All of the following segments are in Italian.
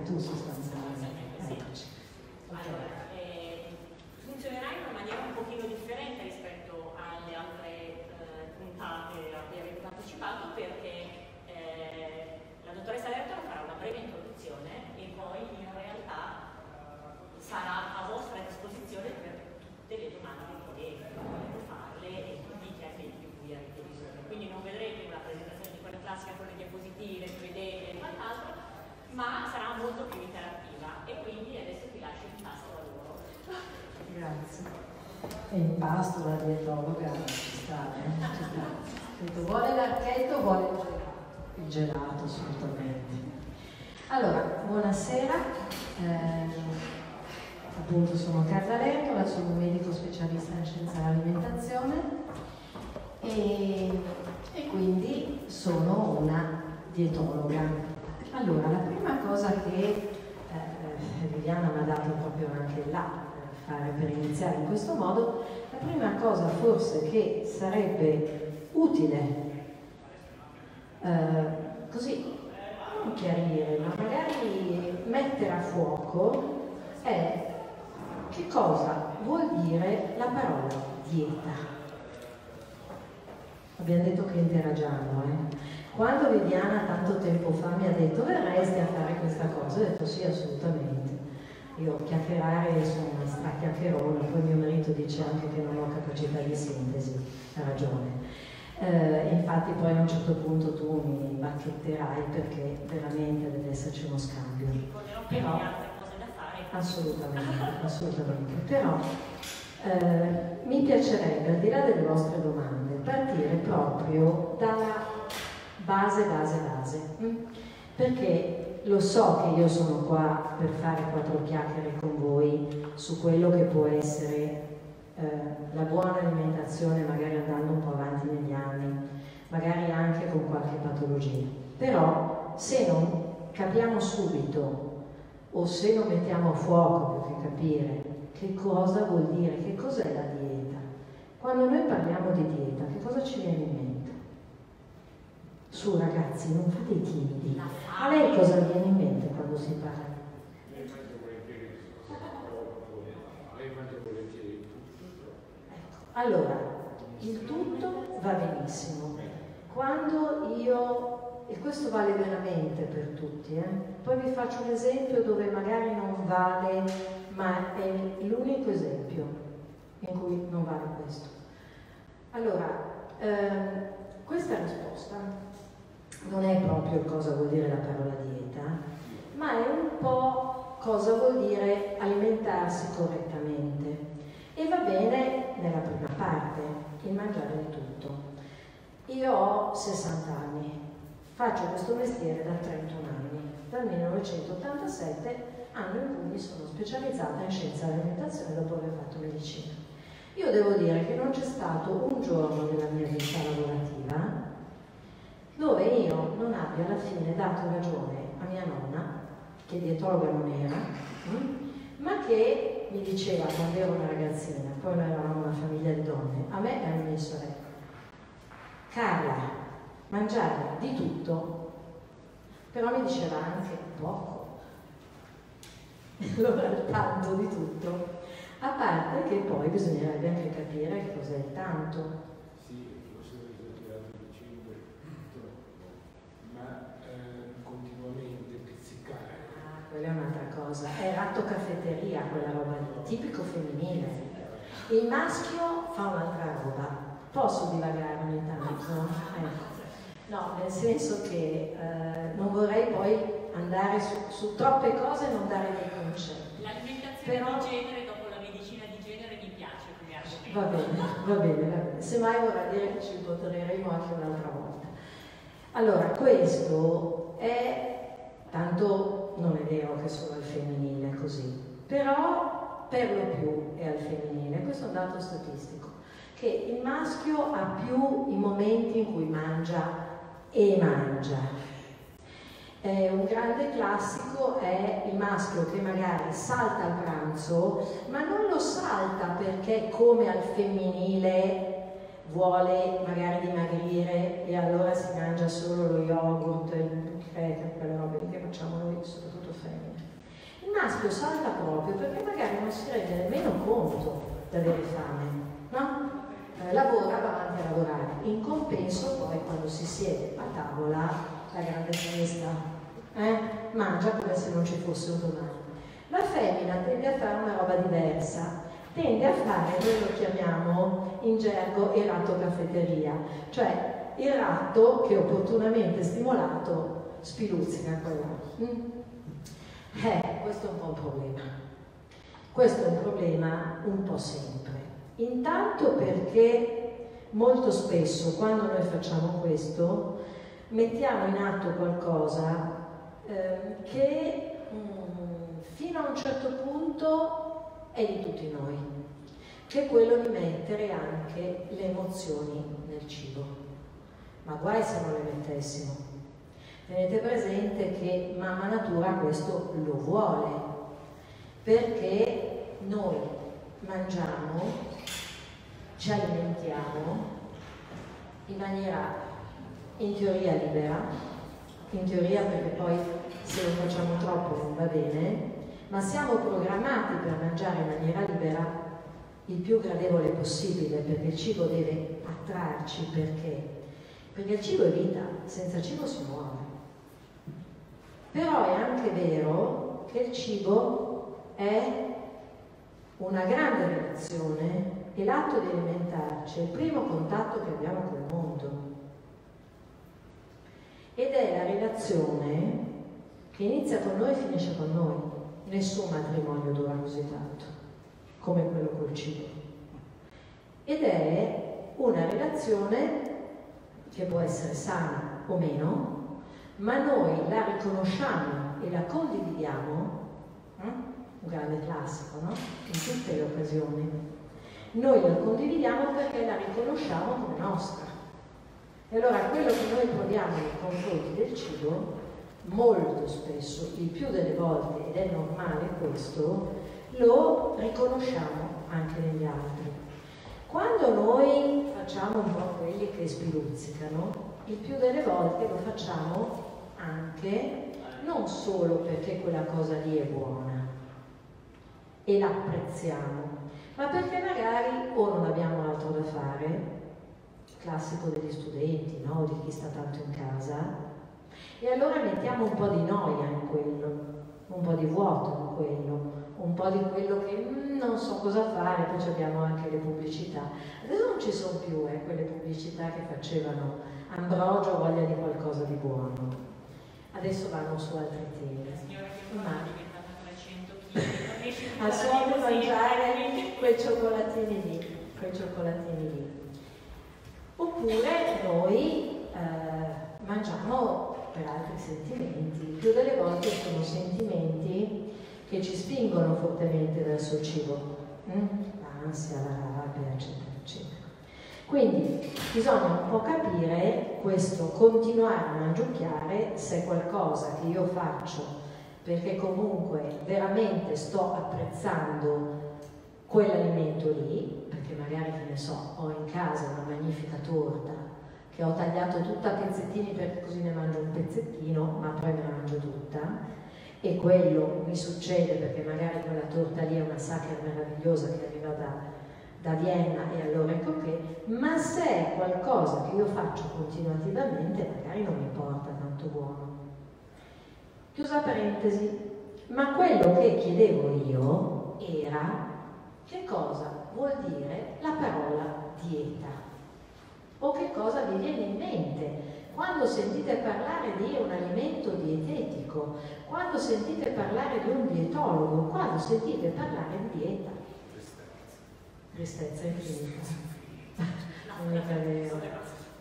tu sostanzialmente. Sì. Allora, eh, funzionerà in una maniera un pochino differente rispetto alle altre eh, puntate a cui avete partecipato perché eh, la dottoressa Lertola farà una breve introduzione e poi in realtà sarà a vostra disposizione per tutte le domande che volete farle e tutti i temi di cui avete bisogno. Quindi non vedrete una presentazione di quella classica con le diapositive, le idee e quant'altro, ma sarà molto più interattiva e quindi adesso vi lascio il tasto a loro. Grazie. E in pasto la dietologa ci sta, eh? Ci sta. Vuole l'archetto, vuole il gelato. Il gelato, assolutamente. Allora, buonasera. Eh, appunto sono Carla Lentola, sono un medico specialista in scienza dell'alimentazione e, e quindi sono una dietologa. Allora, la prima cosa che eh, Viviana mi ha dato proprio anche là per fare per iniziare in questo modo, la prima cosa forse che sarebbe utile eh, così non chiarire, ma magari mettere a fuoco è che cosa vuol dire la parola dieta. Abbiamo detto che interagiamo, eh? Quando Viviana tanto tempo fa mi ha detto verresti a fare questa cosa, ho detto sì, assolutamente. Io chiacchierare sono una strachiacchierona, poi mio marito dice anche che non ho capacità di sintesi, ha ragione. Eh, infatti poi a un certo punto tu mi bacchetterai perché veramente deve esserci uno scambio. Però, assolutamente, assolutamente. Però eh, mi piacerebbe, al di là delle vostre domande, partire proprio dalla base, base, base. Mm? Perché lo so che io sono qua per fare quattro chiacchiere con voi su quello che può essere eh, la buona alimentazione, magari andando un po' avanti negli anni, magari anche con qualche patologia. Però se non capiamo subito o se non mettiamo a fuoco per capire che cosa vuol dire, che cos'è la dieta, quando noi parliamo di dieta, che cosa ci viene in mente? Su ragazzi, non fate i timidi. A lei cosa viene in mente quando si parla? Allora, il tutto va benissimo. Quando io, e questo vale veramente per tutti, eh? poi vi faccio un esempio dove magari non vale, ma è l'unico esempio in cui non vale questo. Allora, eh, questa risposta non è proprio cosa vuol dire la parola dieta, ma è un po' cosa vuol dire alimentarsi correttamente. E va bene nella prima parte, il mangiare di tutto. Io ho 60 anni, faccio questo mestiere da 31 anni, dal 1987, anno in cui mi sono specializzata in scienza dell'alimentazione dopo aver fatto medicina. Io devo dire che non c'è stato un giorno della mia vita lavorativa dove io non abbia alla fine dato ragione a mia nonna, che dietologa non era, hm, ma che mi diceva quando ero una ragazzina, poi noi eravamo una famiglia di donne, a me e alle mie sorelle, Carla, mangiare di tutto, però mi diceva anche poco, allora tanto di tutto, a parte che poi bisognerebbe anche capire cos'è il tanto. Quella è un'altra cosa, è ratto caffetteria quella roba lì, tipico femminile. Il maschio fa un'altra roba. Posso divagare ogni tanto? Eh. No, nel senso che eh, non vorrei poi andare su, su, troppe cose e non dare dei concetti. L'alimentazione Però... di genere dopo la medicina di genere mi piace come argomento. Va bene, va bene, va bene. Semmai vorrà dire che ci incontreremo anche un'altra volta. Allora, questo è tanto non è vero che solo al femminile è così, però per lo più è al femminile, questo è un dato statistico, che il maschio ha più i momenti in cui mangia e mangia. Eh, un grande classico è il maschio che magari salta il pranzo, ma non lo salta perché come al femminile vuole magari dimagrire e allora si mangia solo lo yogurt, il cracker, quelle robe che facciamo noi, soprattutto femmine. Maschio salta proprio perché magari non si rende nemmeno conto di avere fame, no? Eh, lavora, va avanti a lavorare. In compenso poi quando si siede a tavola, la grande festa, eh? mangia come se non ci fosse un domani. La femmina tende a fare una roba diversa, tende a fare, noi lo chiamiamo in gergo il ratto caffetteria, cioè il ratto che opportunamente stimolato spiluzzica quella. Mm? Eh, questo è un po' un problema. Questo è un problema un po' sempre. Intanto perché molto spesso quando noi facciamo questo mettiamo in atto qualcosa eh, che mm, fino a un certo punto è di tutti noi, che è quello di mettere anche le emozioni nel cibo ma guai se non le mettessimo. Tenete presente che mamma natura questo lo vuole, perché noi mangiamo, ci alimentiamo in maniera in teoria libera, in teoria perché poi se lo facciamo troppo non va bene, ma siamo programmati per mangiare in maniera libera il più gradevole possibile perché il cibo deve attrarci. Perché? Perché il cibo è vita, senza cibo si muore. Però è anche vero che il cibo è una grande relazione e l'atto di alimentarci è il primo contatto che abbiamo col mondo. Ed è la relazione che inizia con noi e finisce con noi. Nessun matrimonio dura così tanto come quello col cibo. Ed è una relazione che può essere sana o meno, ma noi la riconosciamo e la condividiamo, eh? un grande classico, no? In tutte le occasioni. Noi la condividiamo perché la riconosciamo come nostra. E allora quello che noi proviamo nei confronti del cibo, molto spesso, il più delle volte, ed è normale questo, lo riconosciamo anche negli altri. Quando noi facciamo un po' quelli che spiluzzicano, il più delle volte lo facciamo anche non solo perché quella cosa lì è buona e l'apprezziamo, ma perché magari o non abbiamo altro da fare, classico degli studenti, no? di chi sta tanto in casa, e allora mettiamo un po' di noia in quello, un po' di vuoto in quello, un po' di quello che mm, non so cosa fare, poi abbiamo anche le pubblicità. Adesso non ci sono più eh, quelle pubblicità che facevano Ambrogio voglia di qualcosa di buono. Adesso vanno su altri temi. Ma a solo mangiare quei cioccolatini lì, quei cioccolatini lì. Oppure noi eh, mangiamo per altri sentimenti, più delle volte sono sentimenti che ci spingono fortemente verso il cibo, mm? l'ansia, la rabbia, eccetera. Quindi bisogna un po' capire questo continuare a mangiucchiare se è qualcosa che io faccio perché comunque veramente sto apprezzando quell'alimento lì, perché magari che ne so, ho in casa una magnifica torta che ho tagliato tutta a pezzettini perché così ne mangio un pezzettino, ma poi me la mangio tutta. E quello mi succede perché magari quella torta lì è una sacra meravigliosa che arriva da, da Vienna e allora ecco che, ma se è qualcosa che io faccio continuativamente magari non mi porta tanto buono. Chiusa parentesi, ma quello che chiedevo io era che cosa vuol dire la parola dieta o che cosa vi viene in mente quando sentite parlare di un alimento dietetico, quando sentite parlare di un dietologo, quando sentite parlare di dieta. Tristezza infinita. Non mica vero,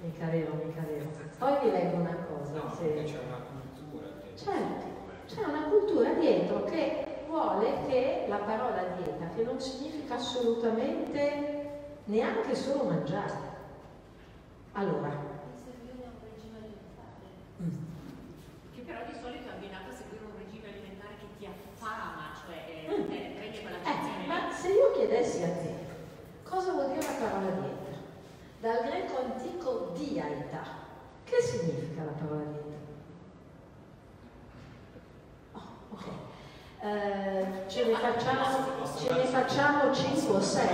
mica vero, mica vero. Poi vi leggo una cosa. No, se... c'è una cultura dietro. Certo, c'è una cultura dietro che vuole che la parola dieta, che non significa assolutamente neanche solo mangiare. Allora, Che però di solito è abbinato a seguire un regime alimentare che ti affama, cioè eh, Mm. eh, prendi quella Eh, accezione ma lì. se io chiedessi a te cosa vuol dire la parola dieta? Dal greco antico diaita, che significa la parola dieta? Oh, ok. Eh, ce, ne facciamo, ce ne facciamo 5 o 6.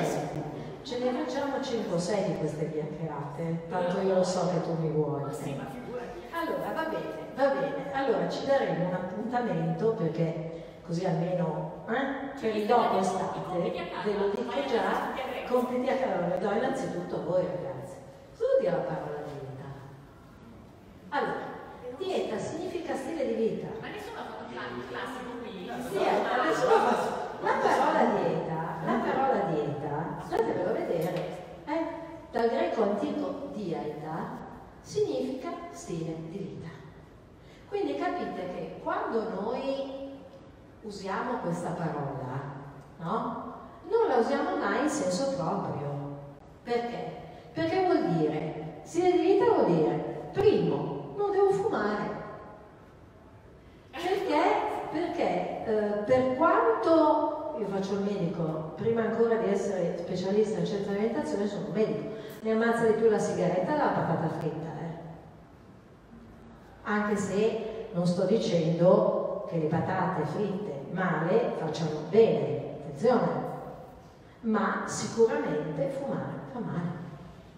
Ce ne facciamo 5 o 6 di queste chiacchierate, tanto io lo so che tu mi vuoi. Allora, va bene, va bene. Allora ci daremo un appuntamento perché così almeno eh, per il dopo estate, ve lo dico già, compiti a casa, lo do innanzitutto a voi ragazzi. Dire la parola dieta? Allora, dieta significa stile di vita. Ma nessuno ha fatto classico qui. Sì, adesso lo faccio. La parola dieta, la parola dieta, andatevelo a vedere, eh? dal greco antico dieta significa stile di vita. Quindi capite che quando noi usiamo questa parola, no? Non la usiamo mai in senso proprio. Perché? Perché vuol dire, stile di vita vuol dire, primo, non devo fumare. Perché? Perché eh, per quanto io faccio il medico, prima ancora di essere specialista in scienza alimentazione sono un medico, mi ammazza di più la sigaretta e la patata fritta. Eh? Anche se non sto dicendo che le patate fritte male facciano bene, attenzione, ma sicuramente fumare fa male.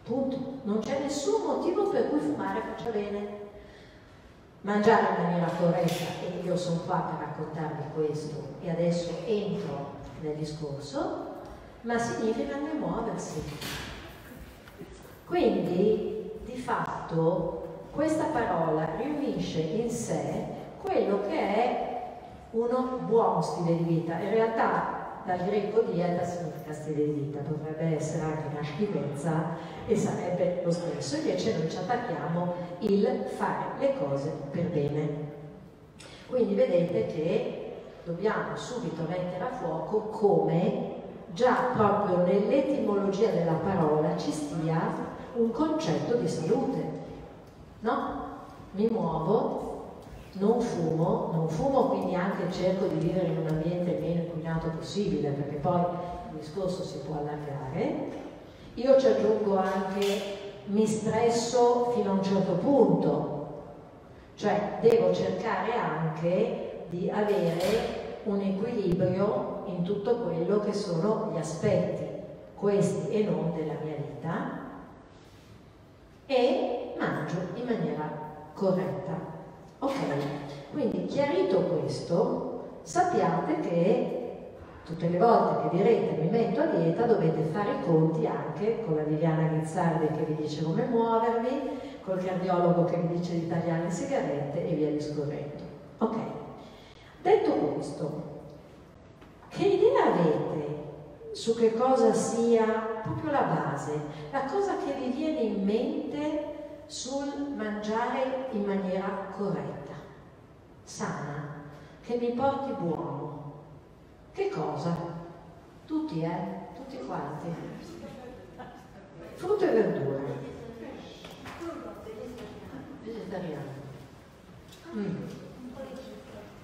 Punto. Non c'è nessun motivo per cui fumare faccia bene. Mangiare in maniera corretta, e io sono qua per raccontarvi questo, e adesso entro nel discorso, ma significa anche muoversi. Quindi, di fatto, questa parola riunisce in sé quello che è uno buon stile di vita. In realtà dal greco dieta significa stile di vita, potrebbe essere anche una schifezza e sarebbe lo stesso, invece noi ci attacchiamo il fare le cose per bene. Quindi vedete che dobbiamo subito mettere a fuoco come già proprio nell'etimologia della parola ci stia un concetto di salute. No? Mi muovo, non fumo, non fumo quindi anche cerco di vivere in un ambiente meno inquinato possibile perché poi il discorso si può allargare. Io ci aggiungo anche mi stresso fino a un certo punto, cioè devo cercare anche di avere un equilibrio in tutto quello che sono gli aspetti, questi e non della mia vita, e mangio in maniera corretta. Ok, quindi chiarito questo, sappiate che tutte le volte che direte mi metto a dieta dovete fare i conti anche con la Viviana Guizzardi che vi dice come muovermi, col cardiologo che vi dice di tagliare le sigarette e via discorrendo. Ok, detto questo, che idea avete su che cosa sia proprio la base, la cosa che vi viene in mente sul mangiare in maniera corretta, sana, che mi porti buono. Che cosa? Tutti, eh? Tutti quanti. Frutta e verdura. Vegetariano. Mm.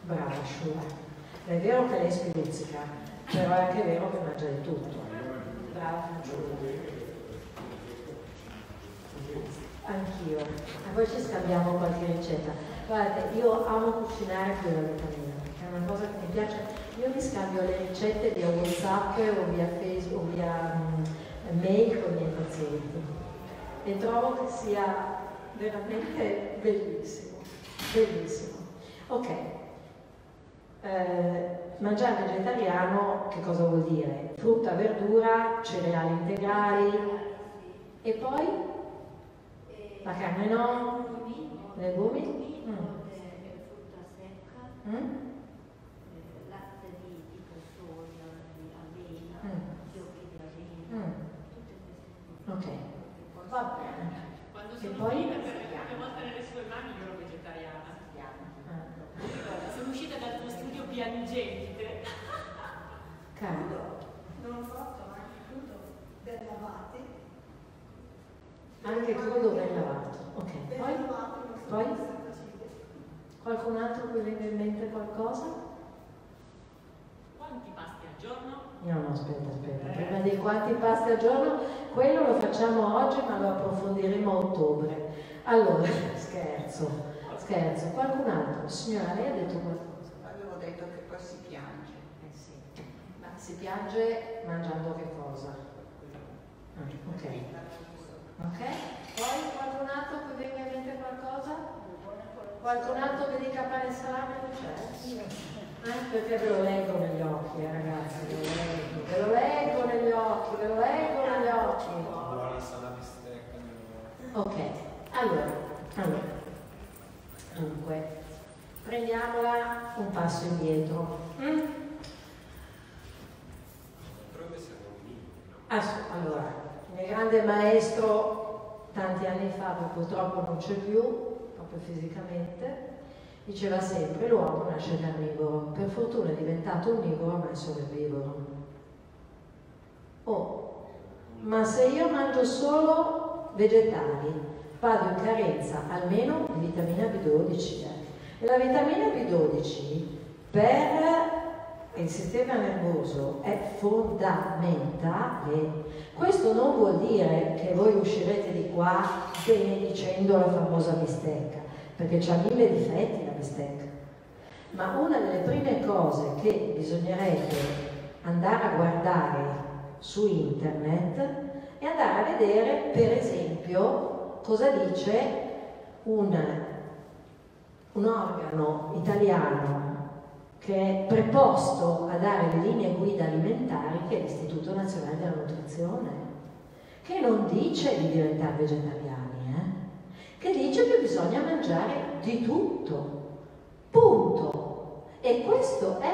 Brava Shura. È vero che lei spizzica, però è anche vero che mangia di tutto. Brava Shura. Anch'io, a voi ci scambiamo qualche ricetta. Guardate, io amo cucinare più della vita mia, è una cosa che mi piace. Io mi scambio le ricette via Whatsapp o via Facebook o via um, mail con i miei pazienti e trovo che sia veramente bellissimo, bellissimo. Ok, eh, mangiare vegetariano che cosa vuol dire? Frutta, verdura, cereali integrali e poi la carne no? Legumi? Mm. frutta secca, Mm? latte di tipo soia, di avena, Mm. fiocchi di avena, Mm. tutte queste Ok, cose. va bene. Quando E sono poi? uscita per le prime volte nelle sue mani io ero vegetariana. Ah. Sono uscita dal tuo studio piangente. Caro, Non ho fatto anche crudo ben lavati. Anche crudo ben lavato. Ok, poi? Poi? Qualcun altro cui venga in mente qualcosa? Quanti pasti al giorno? No, no, aspetta, aspetta. Prima di quanti pasti al giorno, quello lo facciamo oggi ma lo approfondiremo a ottobre. Allora, scherzo, scherzo. Qualcun altro? Signora, lei ha detto qualcosa? Avevo detto che poi si piange. Si piange mangiando che cosa? Ah, ok. Ok? Poi qualcun altro che venga in mente qualcosa? Qualcun altro che dica pane e salame non c'è? Eh? Perché ve lo leggo negli occhi, eh, ragazzi, ve lo leggo, ve lo leggo negli occhi, ve lo leggo negli occhi. Buona salame stecca. Ok, allora, allora, dunque, prendiamola un passo indietro. Mm? Allora, mio grande maestro, tanti anni fa, poi purtroppo non c'è più, proprio fisicamente, diceva sempre l'uomo nasce carnivoro, per fortuna è diventato onnivoro ma è solo erbivoro. Oh, ma se io mangio solo vegetali, vado in carenza almeno di vitamina B12. eh. E la vitamina B12 per il sistema nervoso è fondamentale. Questo non vuol dire che voi uscirete di qua benedicendo la famosa bistecca, perché c'ha mille difetti la bistecca. Ma una delle prime cose che bisognerebbe andare a guardare su internet è andare a vedere, per esempio, cosa dice un, un organo italiano che è preposto a dare le linee guida alimentari, che è l'Istituto Nazionale della Nutrizione, che non dice di diventare vegetariani, eh? che dice che bisogna mangiare di tutto, punto. E questo è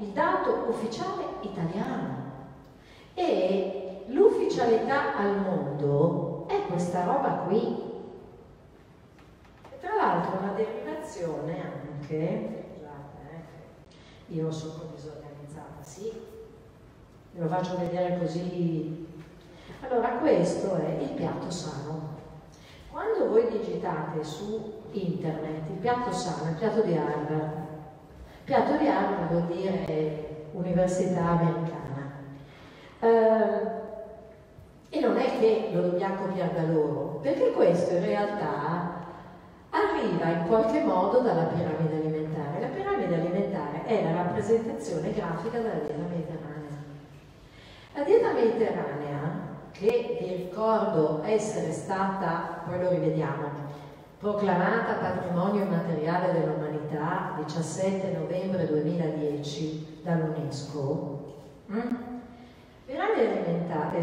il dato ufficiale italiano. E l'ufficialità al mondo è questa roba qui. Tra l'altro una derivazione anche, io sono disorganizzata, sì, ve lo faccio vedere così. Allora, questo è il piatto sano. Quando voi digitate su internet il piatto sano, il piatto di Harvard, piatto di Harvard vuol dire università americana. Eh, e non è che lo dobbiamo copiare da loro, perché questo in realtà arriva in qualche modo dalla piramide alimentare. È la rappresentazione grafica della dieta mediterranea. La dieta mediterranea, che vi ricordo essere stata, poi lo rivediamo, proclamata patrimonio immateriale dell'umanità 17 novembre 2010 dall'UNESCO, mm?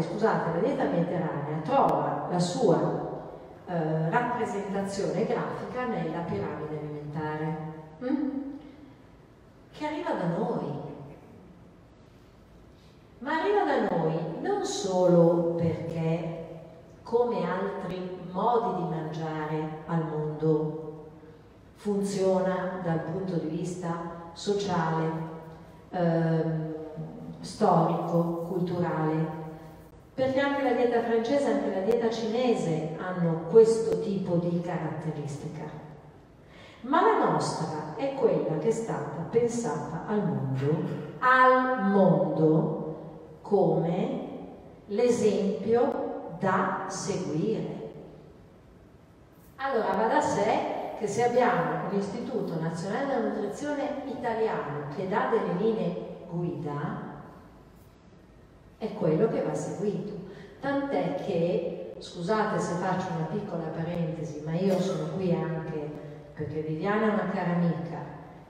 scusate, la dieta mediterranea trova la sua eh, rappresentazione grafica nella piramide alimentare, mm? Che arriva da noi. Ma arriva da noi non solo perché, come altri modi di mangiare al mondo, funziona dal punto di vista sociale, ehm, storico, culturale, perché anche la dieta francese e anche la dieta cinese hanno questo tipo di caratteristica. Ma la nostra è quella che è stata pensata al mondo, al mondo, come l'esempio da seguire. Allora va da sé che se abbiamo un Istituto Nazionale della Nutrizione italiano che dà delle linee guida, è quello che va seguito. Tant'è che, scusate se faccio una piccola parentesi, ma io sono qui anche perché Viviana è una cara amica,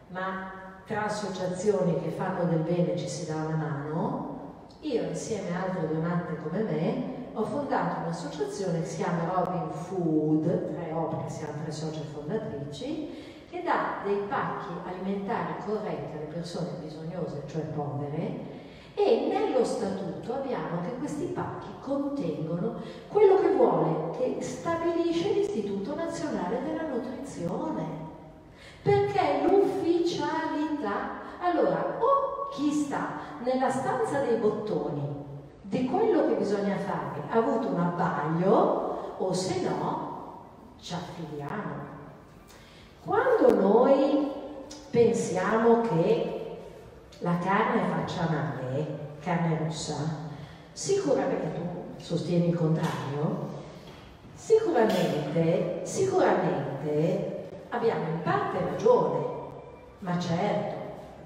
ma tra associazioni che fanno del bene ci si dà una mano, io insieme a altre due matte come me ho fondato un'associazione che si chiama Robin Food, tre O perché siamo tre socie fondatrici, che dà dei pacchi alimentari corretti alle persone bisognose, cioè povere, e nello statuto abbiamo che questi pacchi contengono quello che vuole, che stabilisce l'Istituto Nazionale della Nutrizione, perché l'ufficialità. Allora, o chi sta nella stanza dei bottoni di quello che bisogna fare ha avuto un abbaglio, o se no ci affiliamo. Quando noi pensiamo che la carne faccia male, carne rossa, sicuramente tu sostieni il contrario, sicuramente, sicuramente abbiamo in parte ragione, ma certo,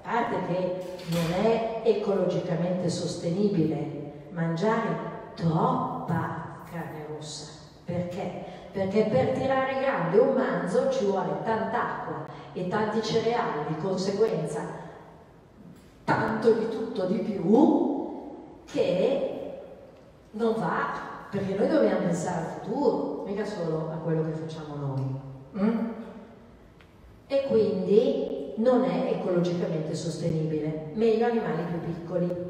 a parte che non è ecologicamente sostenibile mangiare troppa carne rossa. Perché? Perché per tirare grande un manzo ci vuole tanta acqua e tanti cereali, di conseguenza tanto di tutto di più che non va, perché noi dobbiamo pensare al futuro, mica solo a quello che facciamo noi. Mm? E quindi non è ecologicamente sostenibile, meglio animali più piccoli.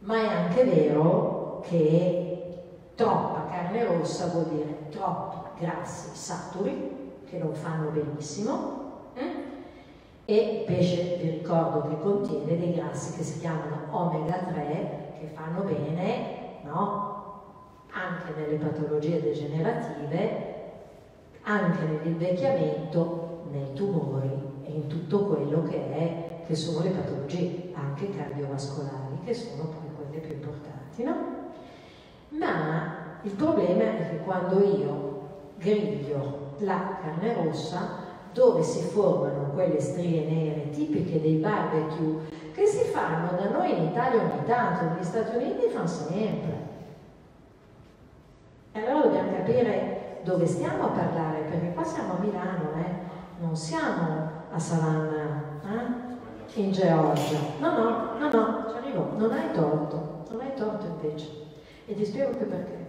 Ma è anche vero che troppa carne rossa vuol dire troppi grassi saturi che non fanno benissimo? E pesce vi ricordo che contiene dei grassi che si chiamano omega 3 che fanno bene no? anche nelle patologie degenerative, anche nell'invecchiamento, nei tumori e in tutto quello che, è, che sono le patologie anche cardiovascolari che sono poi quelle più importanti. No? Ma il problema è che quando io griglio la carne rossa, dove si formano quelle strie nere tipiche dei barbecue che si fanno da noi in Italia ogni tanto, negli Stati Uniti fanno sempre. E allora dobbiamo capire dove stiamo a parlare, perché qua siamo a Milano, eh? non siamo a Savannah, eh? in Georgia. No, no, no, no, ci arrivo, non hai torto, non hai torto invece. E ti spiego anche perché.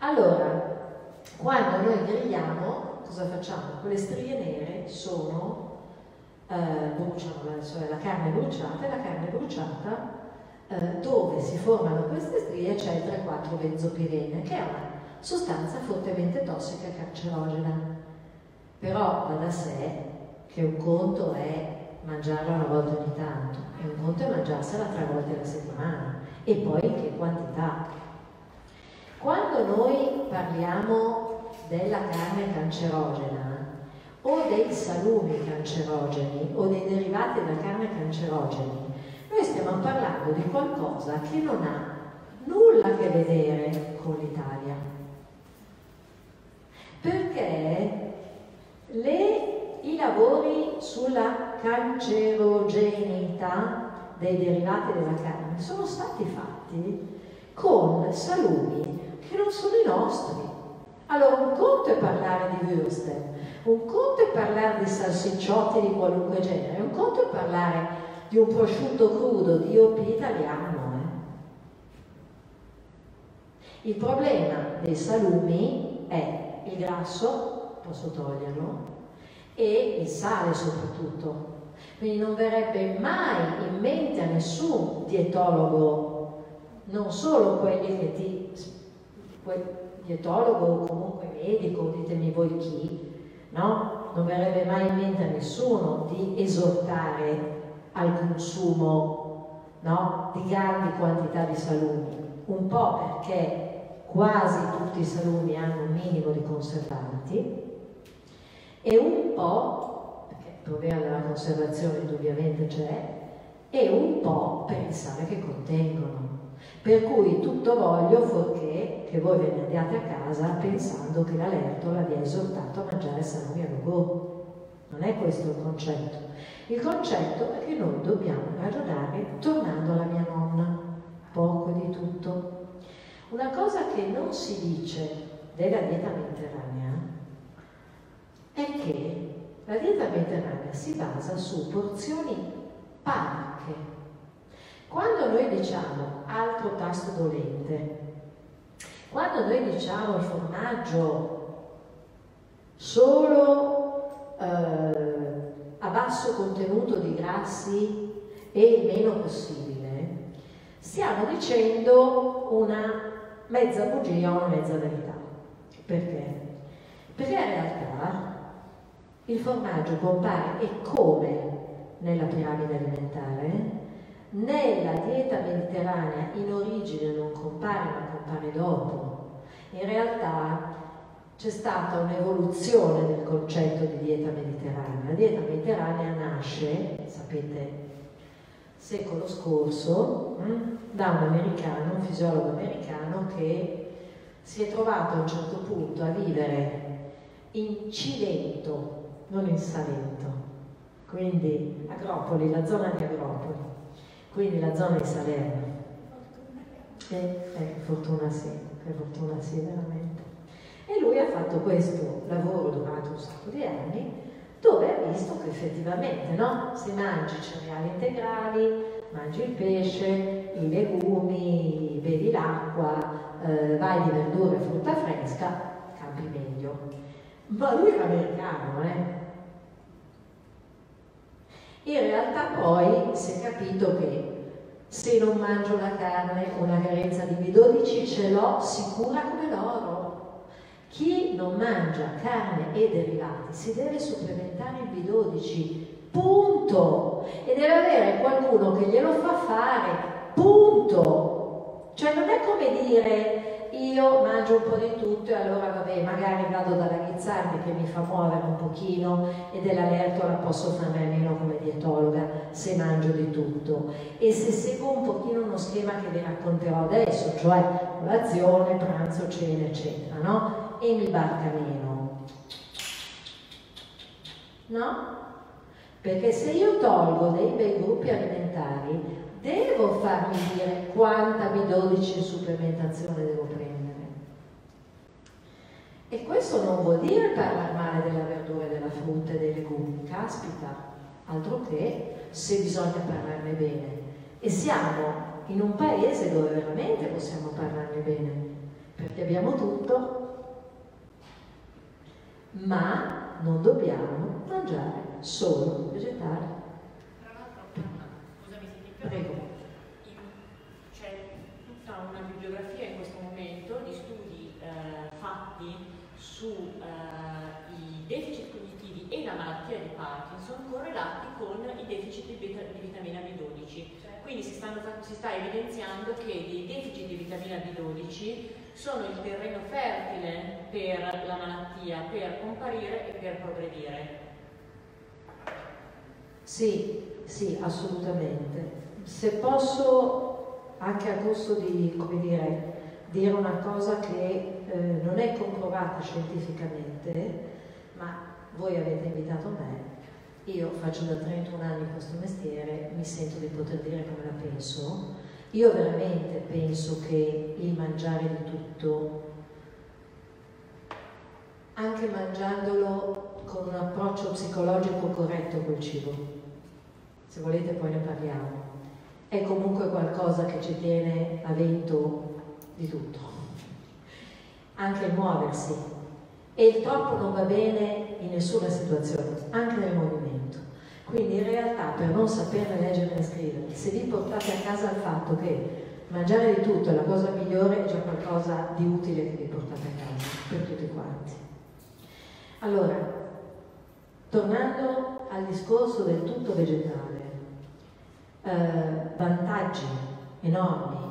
Allora, quando noi grigliamo, cosa facciamo? Quelle strie nere sono, eh, bruciano, cioè la carne bruciata e la carne bruciata eh, dove si formano queste strie c'è il 3,4 benzopirene, che è una sostanza fortemente tossica e cancerogena. Però va da sé che un conto è mangiarla una volta ogni tanto e un conto è mangiarsela tre volte alla settimana e poi che quantità. Quando noi parliamo della carne cancerogena o dei salumi cancerogeni o dei derivati della carne cancerogeni, noi stiamo parlando di qualcosa che non ha nulla a che vedere con l'Italia. Perché le, i lavori sulla cancerogeneità dei derivati della carne sono stati fatti con salumi che non sono i nostri. Allora, un conto è parlare di würstel, un conto è parlare di salsicciotti di qualunque genere, un conto è parlare di un prosciutto crudo di OP italiano. Eh. Il problema dei salumi è il grasso, posso toglierlo, e il sale soprattutto. Quindi non verrebbe mai in mente a nessun dietologo, non solo quelli che ti quel dietologo o comunque medico, ditemi voi chi, no? Non verrebbe mai in mente a nessuno di esortare al consumo no? di grandi quantità di salumi, un po' perché quasi tutti i salumi hanno un minimo di conservanti e un po', perché il problema della conservazione indubbiamente c'è, e un po' per il sale che contengono. Per cui tutto voglio fuorché che voi ve ne andiate a casa pensando che la Lertola esortato a mangiare salumi a go. Non è questo il concetto. Il concetto è che noi dobbiamo ragionare tornando alla mia nonna, poco di tutto. Una cosa che non si dice della dieta mediterranea è che la dieta mediterranea si basa su porzioni parche quando noi diciamo altro tasto dolente, quando noi diciamo il formaggio solo eh, a basso contenuto di grassi e il meno possibile, stiamo dicendo una mezza bugia o una mezza verità. Perché? Perché in realtà il formaggio compare e come nella piramide alimentare nella dieta mediterranea in origine non compare ma compare dopo. In realtà c'è stata un'evoluzione del concetto di dieta mediterranea. La dieta mediterranea nasce, sapete, secolo scorso, hm, da un americano, un fisiologo americano che si è trovato a un certo punto a vivere in Cilento, non in Salento, quindi Agropoli, la zona di Agropoli, quindi la zona di Salerno. E, eh, fortuna sì, per fortuna sì, veramente. E lui ha fatto questo lavoro durante un sacco di anni, dove ha visto che effettivamente no? se mangi cereali integrali, mangi il pesce, i legumi, bevi l'acqua, eh, vai di verdura e frutta fresca, campi meglio. Ma lui era americano, eh? In realtà poi si è capito che se non mangio la carne una carenza di B12 ce l'ho sicura come l'oro. Chi non mangia carne e derivati si deve supplementare il B12, punto! E deve avere qualcuno che glielo fa fare, punto! Cioè non è come dire io mangio un po' di tutto e allora vabbè, magari vado dalla Ghizzardi che mi fa muovere un pochino e della Lertola posso fare meno come dietologa se mangio di tutto. E se seguo un pochino uno schema che vi racconterò adesso, cioè colazione, pranzo, cena, eccetera, no? E mi barca meno. No? Perché se io tolgo dei bei gruppi alimentari, devo farmi dire quanta B12 in supplementazione devo prendere. E questo non vuol dire parlare male della verdura della frutta e dei legumi, caspita, altro che se bisogna parlarne bene. E siamo in un paese dove veramente possiamo parlarne bene, perché abbiamo tutto, ma non dobbiamo mangiare solo vegetali. Prego. C'è tutta una bibliografia in questo momento di studi eh, fatti sui eh, deficit cognitivi e la malattia di Parkinson correlati con i deficit di, beta, di vitamina B12. Quindi si, stanno, si, sta evidenziando che i deficit di vitamina B12 sono il terreno fertile per la malattia, per comparire e per progredire. Sì, sì, assolutamente se posso, anche a costo di, dire, dire una cosa che eh, non è comprovata scientificamente, ma voi avete invitato me, io faccio da 31 anni questo mestiere, mi sento di poter dire come la penso. Io veramente penso che il mangiare di tutto, anche mangiandolo con un approccio psicologico corretto col cibo, se volete poi ne parliamo, è comunque qualcosa che ci tiene a vento di tutto, anche il muoversi. E il troppo non va bene in nessuna situazione, anche nel movimento. Quindi in realtà per non saperne leggere e scrivere, se vi portate a casa il fatto che mangiare di tutto è la cosa migliore, è già qualcosa di utile che vi portate a casa, per tutti quanti. Allora, tornando al discorso del tutto vegetale, eh, vantaggi enormi.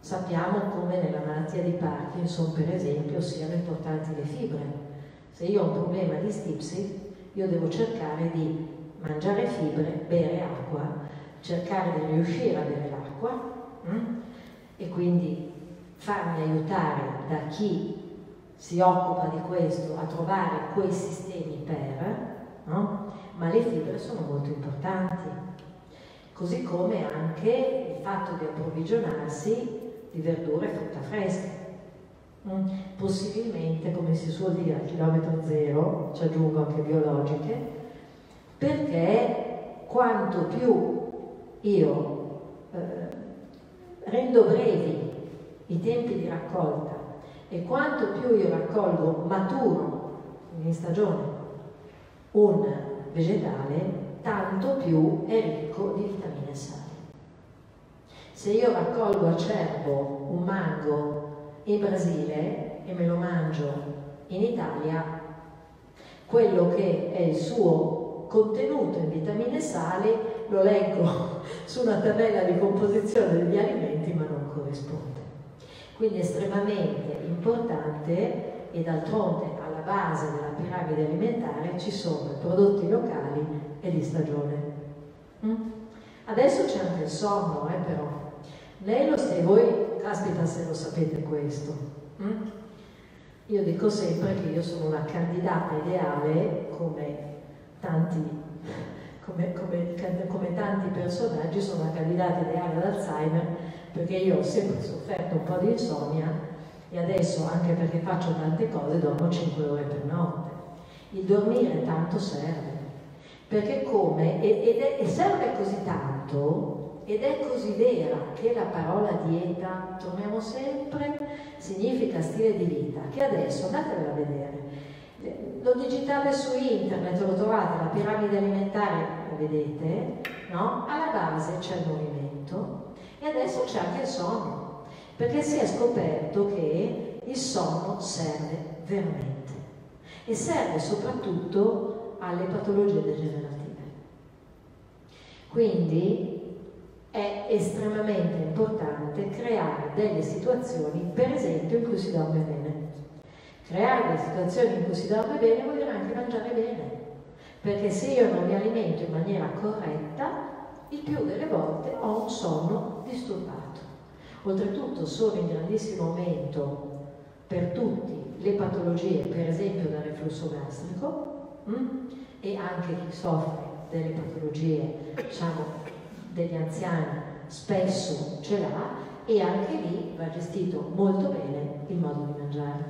Sappiamo come nella malattia di Parkinson, per esempio, siano importanti le fibre. Se io ho un problema di stipsi, io devo cercare di mangiare fibre, bere acqua, cercare di riuscire a bere l'acqua hm? e quindi farmi aiutare da chi si occupa di questo a trovare quei sistemi per, no? ma le fibre sono molto importanti così come anche il fatto di approvvigionarsi di verdure e frutta fresca. Mm. Possibilmente, come si suol dire, a chilometro zero, ci aggiungo anche biologiche, perché quanto più io eh, rendo brevi i tempi di raccolta e quanto più io raccolgo maturo in stagione un vegetale, tanto più è ricco di vitamine sali. Se io raccolgo a cervo un mango in Brasile e me lo mangio in Italia, quello che è il suo contenuto in vitamine sali lo leggo su una tabella di composizione degli alimenti ma non corrisponde. Quindi è estremamente importante e d'altronde alla base della piramide alimentare ci sono i prodotti locali e di stagione. Mm? Adesso c'è anche il sonno, eh, però. Lei lo sa, voi, caspita se lo sapete questo. Mm? Io dico sempre che io sono una candidata ideale, come tanti come, come, come tanti personaggi, sono una candidata ideale ad Alzheimer perché io ho sempre sofferto un po' di insonnia e adesso, anche perché faccio tante cose, dormo 5 ore per notte. Il dormire tanto serve, perché come, ed è, e serve così tanto, ed è così vera che la parola dieta, torniamo sempre, significa stile di vita, che adesso andatevela a vedere. Lo digitate su internet, lo trovate, la piramide alimentare, lo vedete, no? Alla base c'è il movimento e adesso c'è anche il sonno, perché si è scoperto che il sonno serve veramente e serve soprattutto alle patologie degenerative. Quindi è estremamente importante creare delle situazioni, per esempio, in cui si dorme bene. Creare delle situazioni in cui si dorme bene vuol dire anche mangiare bene, perché se io non mi alimento in maniera corretta, il più delle volte ho un sonno disturbato. Oltretutto sono in grandissimo aumento per tutti le patologie, per esempio del reflusso gastrico, Mm, e anche chi soffre delle patologie, diciamo, degli anziani spesso ce l'ha e anche lì va gestito molto bene il modo di mangiare.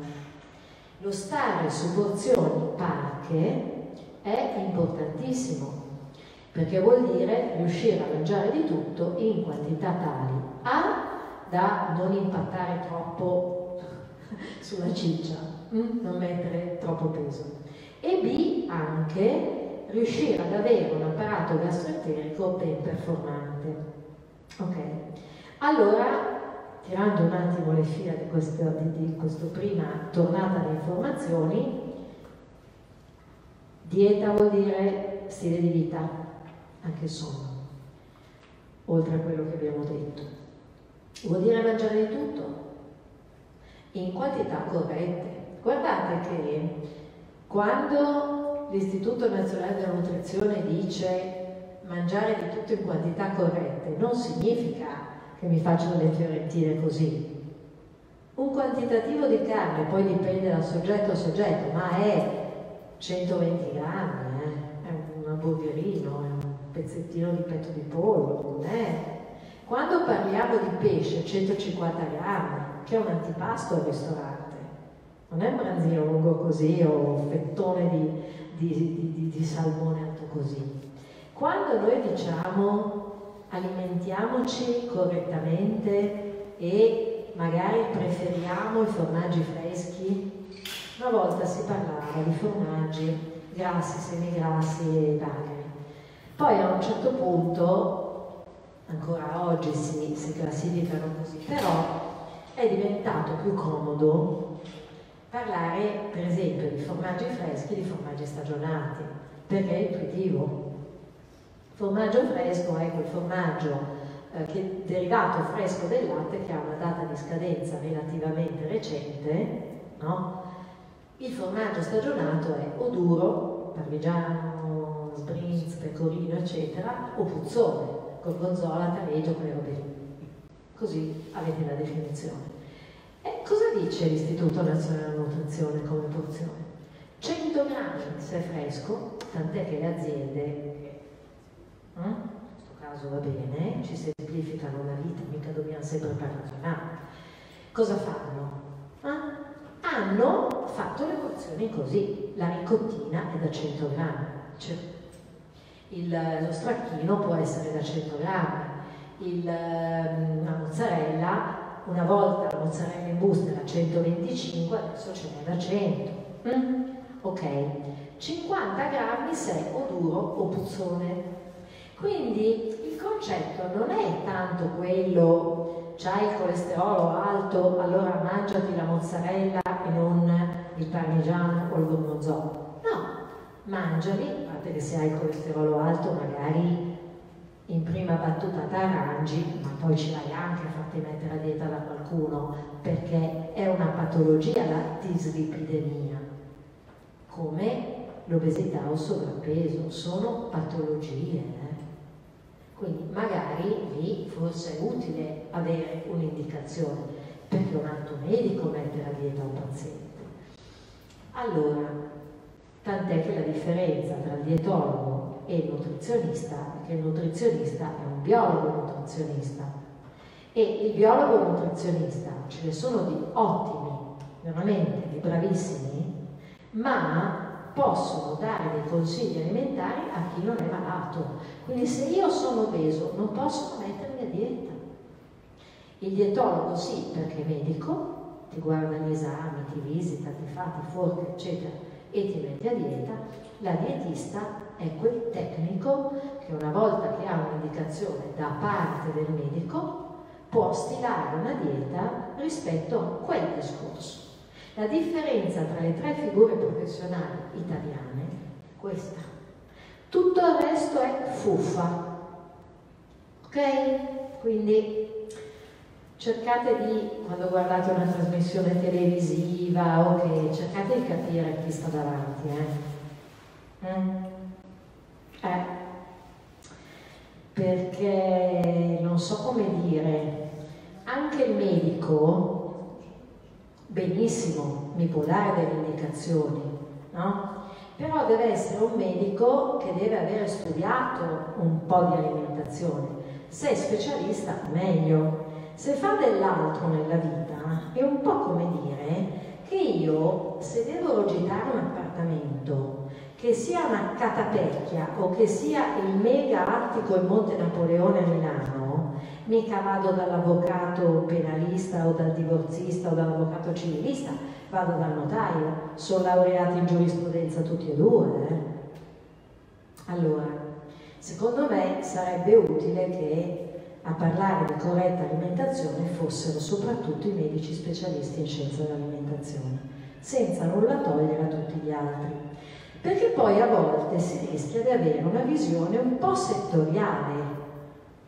Lo stare su porzioni parche è importantissimo perché vuol dire riuscire a mangiare di tutto in quantità tali A da non impattare troppo sulla ciccia, mm? non mettere troppo peso e B anche riuscire ad avere un apparato gastroenterico ben performante. Ok, allora tirando un attimo le fila di questa di, di questo prima tornata di informazioni, dieta vuol dire stile di vita, anche sonno, oltre a quello che abbiamo detto. Vuol dire mangiare di tutto, in quantità corrette. Guardate che quando l'Istituto Nazionale della Nutrizione dice mangiare di tutto in quantità corrette, non significa che mi faccio le fiorentine così. Un quantitativo di carne poi dipende dal soggetto a soggetto, ma è 120 grammi, eh? è un hamburgerino, è un pezzettino di petto di pollo, non è. Quando parliamo di pesce, 150 grammi, che è un antipasto al ristorante non è un branzino lungo così o un fettone di, di, di, di salmone alto così. Quando noi diciamo alimentiamoci correttamente e magari preferiamo i formaggi freschi, una volta si parlava di formaggi grassi, semigrassi e magri. Poi a un certo punto, ancora oggi si, si classificano così, però è diventato più comodo parlare per esempio di formaggi freschi e di formaggi stagionati, perché è intuitivo. Formaggio fresco è quel formaggio eh, che, derivato fresco del latte che ha una data di scadenza relativamente recente, no? Il formaggio stagionato è o duro, parmigiano, sbrinz, pecorino, eccetera, o puzzone, gorgonzola, tareggio, quelle robe. Così avete la definizione. Cosa dice l'Istituto Nazionale della Nutrizione come porzione? 100 grammi se fresco, tant'è che le aziende, eh, in questo caso va bene, ci semplificano la vita, mica dobbiamo sempre paragionare. Cosa fanno? Eh? Hanno fatto le porzioni così, la ricottina è da 100 grammi, cioè, il, lo stracchino può essere da 100 grammi, il, ehm, la mozzarella una volta la mozzarella in busta era 125, adesso ce n'è da 100. Mm? Ok, 50 grammi se o duro o puzzone. Quindi il concetto non è tanto quello, c'hai il colesterolo alto, allora mangiati la mozzarella e non il parmigiano o il gorgonzola. No, mangiali, a parte che se hai il colesterolo alto magari in prima battuta t'arrangi, ma poi ce l'hai anche a farti mettere a dieta da qualcuno, perché è una patologia la dislipidemia, come l'obesità o il sovrappeso, sono patologie. Eh? Quindi magari lì forse è utile avere un'indicazione, perché un altro medico mette a dieta un paziente. Allora, tant'è che la differenza tra il dietologo e il nutrizionista, perché il nutrizionista è un biologo nutrizionista. E il biologo nutrizionista ce ne sono di ottimi, veramente, di bravissimi, ma possono dare dei consigli alimentari a chi non è malato. Quindi se io sono obeso non posso mettermi a dieta. Il dietologo sì, perché è medico, ti guarda gli esami, ti visita, ti fa, ti forca, eccetera, e ti mette a dieta. La dietista è quel tecnico che una volta che ha un'indicazione da parte del medico può stilare una dieta rispetto a quel discorso. La differenza tra le tre figure professionali italiane è questa. Tutto il resto è fuffa. Ok? Quindi cercate di, quando guardate una trasmissione televisiva o che cercate di capire chi sta davanti. Eh? Mm? Eh? Perché non so come dire, anche il medico benissimo, mi può dare delle indicazioni, no? Però deve essere un medico che deve avere studiato un po' di alimentazione. Se è specialista, meglio. Se fa dell'altro nella vita, è un po' come dire che io, se devo gitare un appartamento, che sia una catapecchia o che sia il mega attico in Monte Napoleone a Milano, mica vado dall'avvocato penalista o dal divorzista o dall'avvocato civilista, vado dal notaio, sono laureati in giurisprudenza tutti e due. Eh? Allora, secondo me sarebbe utile che a parlare di corretta alimentazione fossero soprattutto i medici specialisti in scienza dell'alimentazione, senza nulla togliere a tutti gli altri. Perché poi a volte si rischia di avere una visione un po' settoriale,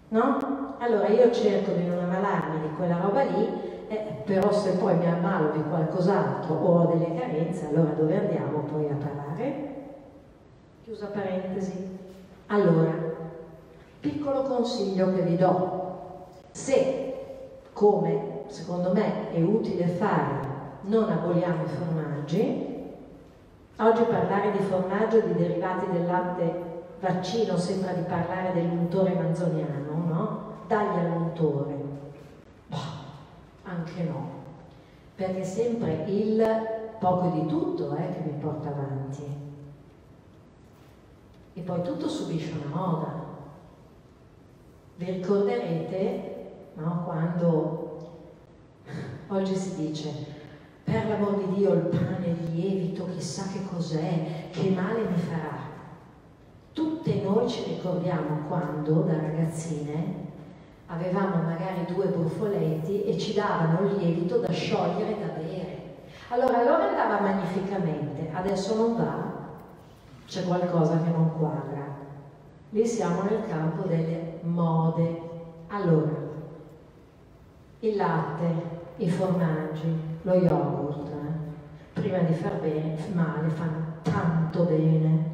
no? Allora io cerco di non ammalarmi di quella roba lì, eh, però se poi mi ammalo di qualcos'altro o ho delle carenze, allora dove andiamo poi a parlare? Chiusa parentesi. Allora, piccolo consiglio che vi do. Se, come secondo me è utile fare, non aboliamo i formaggi, oggi parlare di formaggio e di derivati del latte vaccino sembra di parlare dell'untore manzoniano, no? dagli all'autore. Boh, anche no, perché è sempre il poco di tutto eh, che mi porta avanti. E poi tutto subisce una moda. Vi ricorderete no, quando oggi si dice per l'amor di Dio il pane lievito, chissà che cos'è, che male mi farà. Tutte noi ci ricordiamo quando da ragazzine avevamo magari due bruffoletti e ci davano il lievito da sciogliere e da bere. Allora, allora andava magnificamente, adesso non va, c'è qualcosa che non quadra. Lì siamo nel campo delle mode. Allora, il latte, i formaggi, lo yogurt, eh, prima di far bene, male, fanno tanto bene.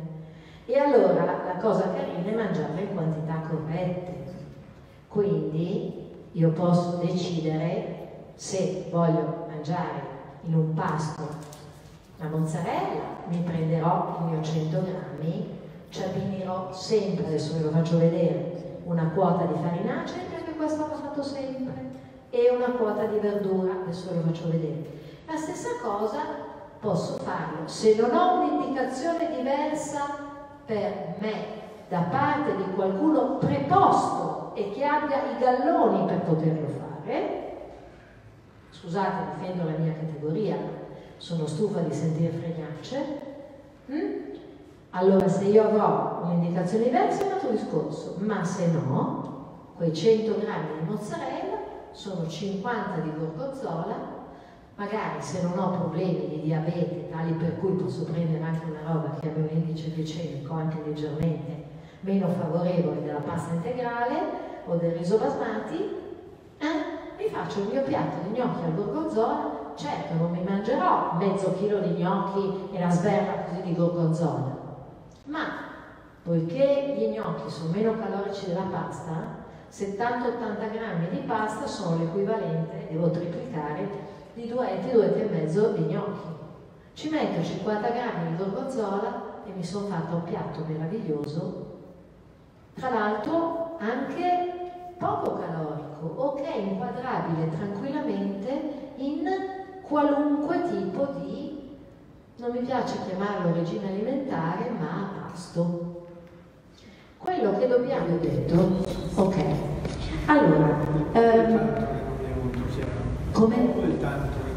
E allora la cosa carina è mangiarle in quantità corrette. Quindi io posso decidere se voglio mangiare in un pasto la mozzarella, mi prenderò il mio 100 grammi, ci abbinirò sempre, adesso ve lo faccio vedere, una quota di farinacee, perché questo l'ho fatto sempre, e una quota di verdura, adesso lo faccio vedere. La stessa cosa posso farlo se non ho un'indicazione diversa per me da parte di qualcuno preposto e che abbia i galloni per poterlo fare, scusate, difendo la mia categoria, sono stufa di sentire fregnacce, mm? allora se io avrò un'indicazione diversa è un altro discorso, ma se no, quei 100 grammi di mozzarella sono 50 di gorgonzola, magari se non ho problemi di diabete tali per cui posso prendere anche una roba che abbia un indice glicemico anche leggermente meno favorevole della pasta integrale, o del riso basmati, eh, mi faccio il mio piatto di gnocchi al gorgonzola, certo non mi mangerò mezzo chilo di gnocchi e una sberla così di gorgonzola, ma poiché gli gnocchi sono meno calorici della pasta, 70-80 grammi di pasta sono l'equivalente, devo triplicare, di due etti, due etti e mezzo di gnocchi. Ci metto 50 grammi di gorgonzola e mi sono fatta un piatto meraviglioso Tra l'altro anche poco calorico, ok, inquadrabile tranquillamente in qualunque tipo di, non mi piace chiamarlo regime alimentare, ma pasto. Quello che dobbiamo, detto, ok. Allora, ehm, come?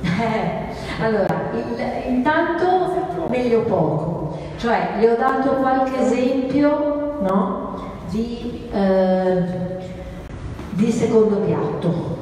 Eh, allora, il- intanto meglio poco, cioè le ho dato qualche esempio no? di, eh, di secondo piatto.